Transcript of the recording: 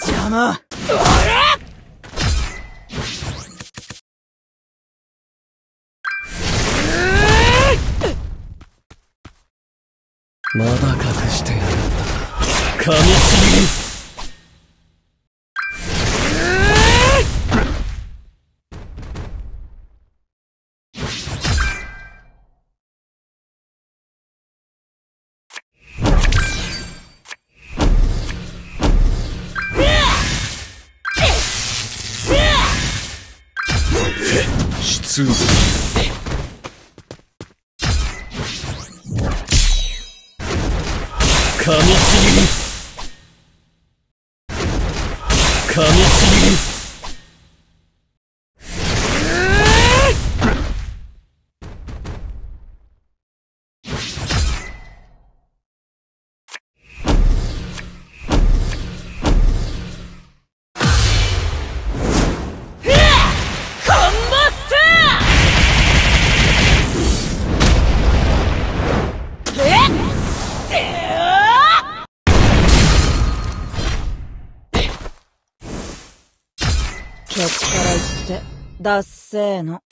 邪魔。まだ隠してやるんだ噛みちぎり出動噛みちぎり噛みちぎりっから言って、だっせーの。